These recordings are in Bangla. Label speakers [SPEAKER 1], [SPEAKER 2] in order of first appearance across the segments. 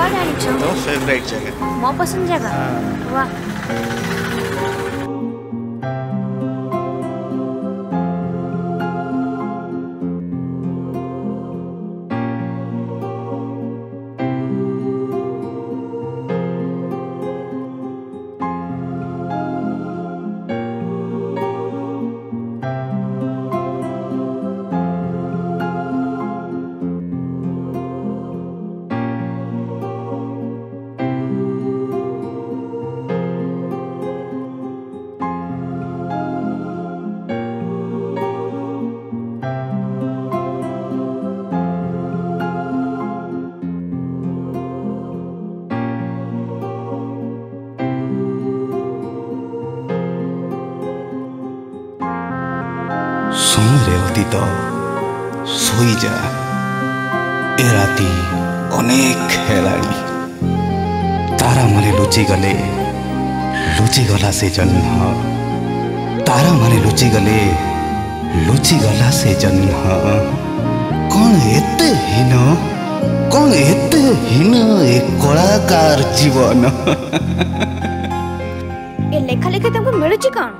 [SPEAKER 1] हुआ
[SPEAKER 2] डैडी चलो फेवरेट
[SPEAKER 1] जगह मोपसंद जगह वाह
[SPEAKER 3] ଶୂନ୍ୟରେ ଅତୀତ ଶୋଇଯା ଏ ରାତି ଅନେକ ହେଲାଣି ତାରାମାନେ ଲୁଚିଗଲେ ଲୁଚିଗଲା ସେ ଜହ୍ନ ତାରାମାନେ ଲୁଚିଗଲେ ଲୁଚିଗଲା ସେ ଜହ୍ନ କ'ଣ ଏତେ ହୀନ କ'ଣ ଏତେ ହୀନ ଏ କଳାକାର ଜୀବନ
[SPEAKER 1] ଏ ଲେଖା ଲେଖା ତାଙ୍କୁ ମିଳୁଛି କ'ଣ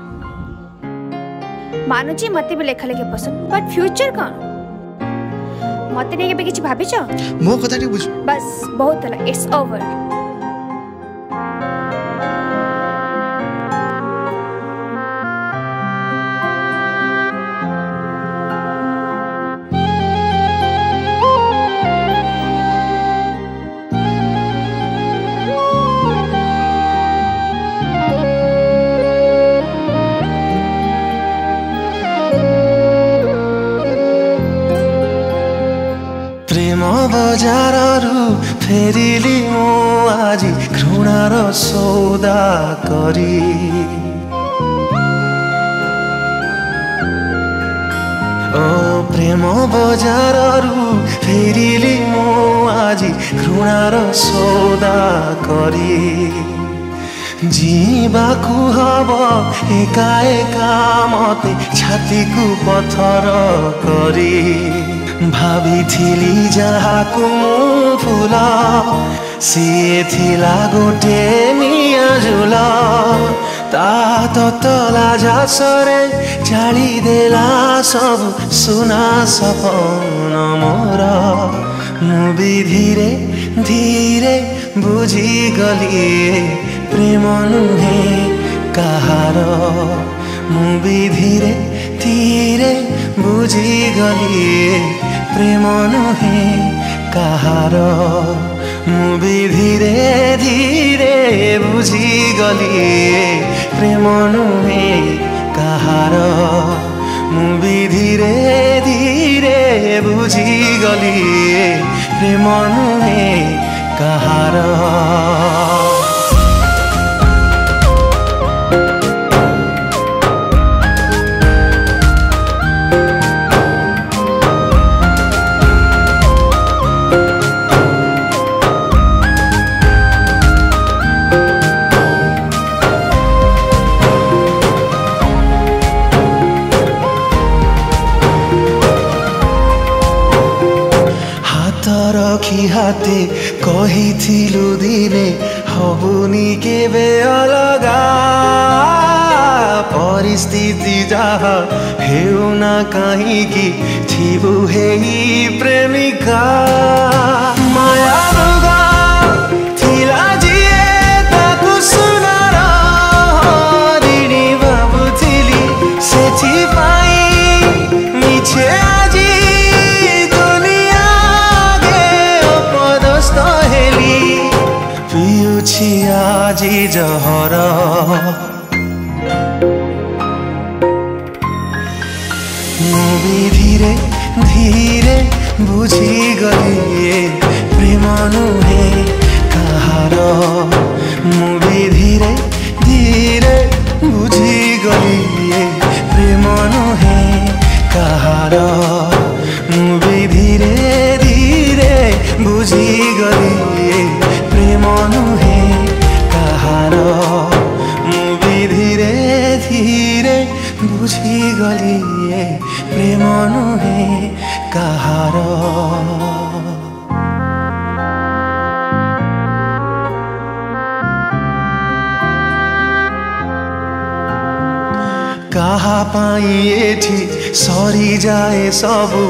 [SPEAKER 1] मानुचि मते भी लेखा लेके पसंद बट फ्यूचर कौन मते ने के भी किछ
[SPEAKER 2] भाबी छ मो कथा
[SPEAKER 1] नि बुझ बस बहुत हला
[SPEAKER 4] इट्स ओवर ବଜାରରୁ ଫେରିଲି ମୁଁ ଆଜି ଘୃଣାର ସୌଦା କରି ଓ ପ୍ରେମ ବଜାରରୁ ଫେରିଲି ମୁଁ ଆଜି ଘୃଣାର ସୌଦା କରି ଯିବାକୁ ହବ ଏକା ଏକା ମୋତେ ଛାତିକୁ ପଥର କରି ভাবিছিলি যাহাকু ফুল ସିଏ ଥିଲା ଗୋଟେ ମିଆଁ ଝୁଲ ତା ତତଲା ଝାସରେ ଛାଡ଼ିଦେଲା ସବୁ ସୁନା ସପନ ମୋର ମୁଁ ବି ଧୀରେ ଧୀରେ ବୁଝିଗଲି ପ୍ରେମ ନୁହେଁ କାହାର ମୁଁ ବି ଧୀରେ ଧୀରେ ବୁଝିଗଲି প্রেম নহে কাহার ମୁଁ ବି ଧୀରେ ଧୀରେ ବୁଝିଗଲି ପ୍ରେମ ନୁହେଁ କାହାର ମୁଁ ବି ଧୀରେ ଧୀରେ ବୁଝିଗଲି ପ୍ରେମ ନୁହେଁ କାହାର পাখি হাতে কহিছিল দিনে হবনিকে বেয়ালগা পরিস্থিতি যাহা হেউ না কাহিকি ছিবু হেই প্রেমিকা মায়া ଧୀରେ ବୁଝିଗଲି ଏ ପ୍ରେମ ନୁହେଁ କାହାର ମୁଁ ବି ଧୀରେ ଧୀରେ ବୁଝିଗଲି ଏ ପ୍ରେମ ନୁହେଁ କାହାର ମୁଁ ବି ଧୀରେ ଧୀରେ ବୁଝିଗଲି ଏ ପ୍ରେମ ନୁହେଁ କାହାର কাহার কাহা পাই এঠি সরি যায় সবু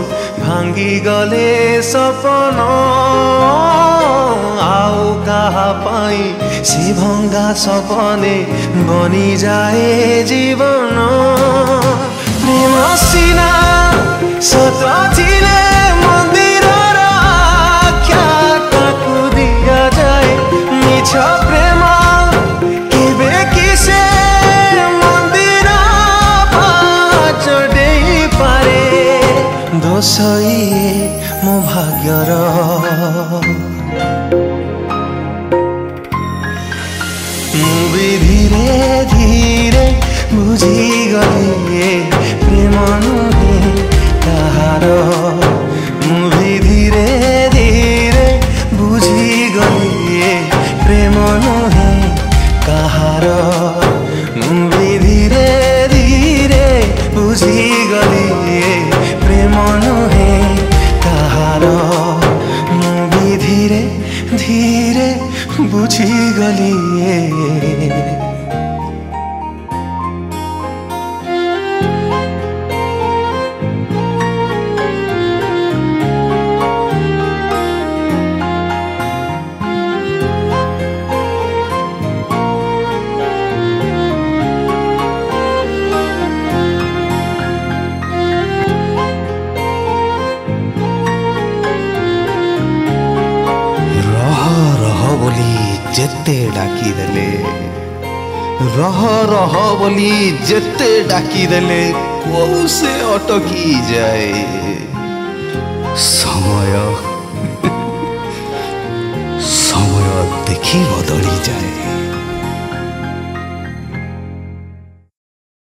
[SPEAKER 4] ভাঙ্গি গলে সপন আও কাহা পাই সে ভঙ্গা সপনে বনি যায় জীবন निमसिना सदा दिले मंदिर क्या ताकू दिया जाए मिछा प्रेम केबे किसे मंदिर चढ़ेई पारे दोसई मो भाग्यर মু ধীরে ধীরে বুঝি
[SPEAKER 3] গলে Mano por ଯେତେ ଡାକିଦେଲେ ରହ ରହ ବୋଲି ଯେତେ ଡାକିଦେଲେ କୋଉ ସେ ଅଟକି ଯାଏ ସମୟ ସମୟ ଦେଖି ବଦଳି ଯାଏ